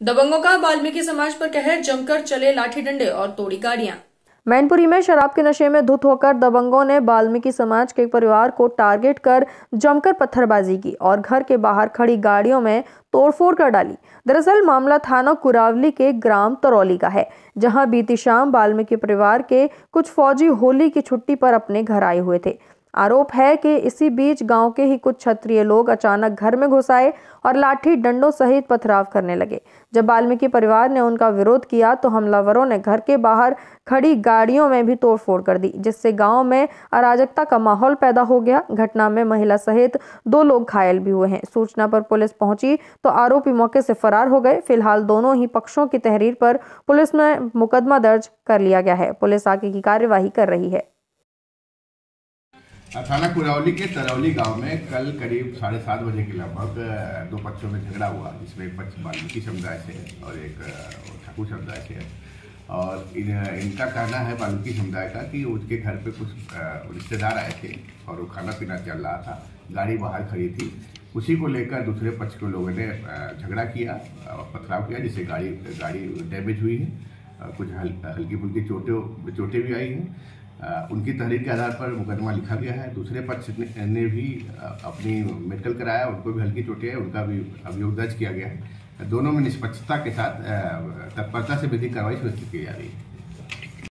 दबंगों का वाल्मीकि समाज पर कहर, जमकर चले लाठी डंडे और तोड़ी गाड़ियाँ। मैनपुरी में शराब के नशे में धुत होकर दबंगों ने वाल्मीकि समाज के परिवार को टारगेट कर जमकर पत्थरबाजी की और घर के बाहर खड़ी गाड़ियों में तोड़फोड़ कर डाली। दरअसल मामला थाना कुरावली के ग्राम तरौली का है, जहाँ बीती शाम वाल्मीकि परिवार के कुछ फौजी होली की छुट्टी पर अपने घर आए हुए थे। आरोप है कि इसी बीच गाँव के ही कुछ क्षत्रिय लोग अचानक घर में घुस आए और लाठी डंडों सहित पथराव करने लगे। जब वाल्मीकि परिवार ने उनका विरोध किया तो हमलावरों ने घर के बाहर खड़ी गाड़ियों में भी तोड़फोड़ कर दी, जिससे गाँव में अराजकता का माहौल पैदा हो गया। घटना में महिला सहित दो लोग घायल भी हुए हैं। सूचना पर पुलिस पहुँची तो आरोपी मौके से फरार हो गए। फ़िलहाल दोनों ही पक्षों की तहरीर पर पुलिस में मुकदमा दर्ज कर लिया गया है। पुलिस आगे की कार्यवाही कर रही है। थाना कुरौली के तरौली गाँव में कल करीब साढ़े सात बजे के लगभग दो पक्षों में झगड़ा हुआ जिसमें एक पक्ष वाल्मीकि समुदाय से है और एक ठाकुर समुदाय से है। और इन, इनका कहना है वाल्मीकि समुदाय का कि उसके घर पे कुछ रिश्तेदार आए थे और वो खाना पीना चल रहा था गाड़ी बाहर खड़ी थी। उसी को लेकर दूसरे पक्ष के लोगों ने झगड़ा किया पथराव किया जिससे गाड़ी गाड़ी डैमेज हुई है। कुछ हल, हल्की फुल्की चोटें चोटें भी आई हैं। उनकी तहरीर के आधार पर मुकदमा लिखा गया है। दूसरे पक्ष ने भी अपनी मेडिकल कराया, उनको भी हल्की चोटें है, उनका भी अभियोग दर्ज किया गया है। दोनों में निष्पक्षता के साथ तत्परता से विधिक कार्रवाई सुनिश्चित की जा रही है।